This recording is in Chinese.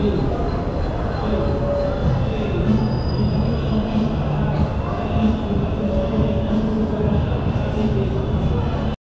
嗯。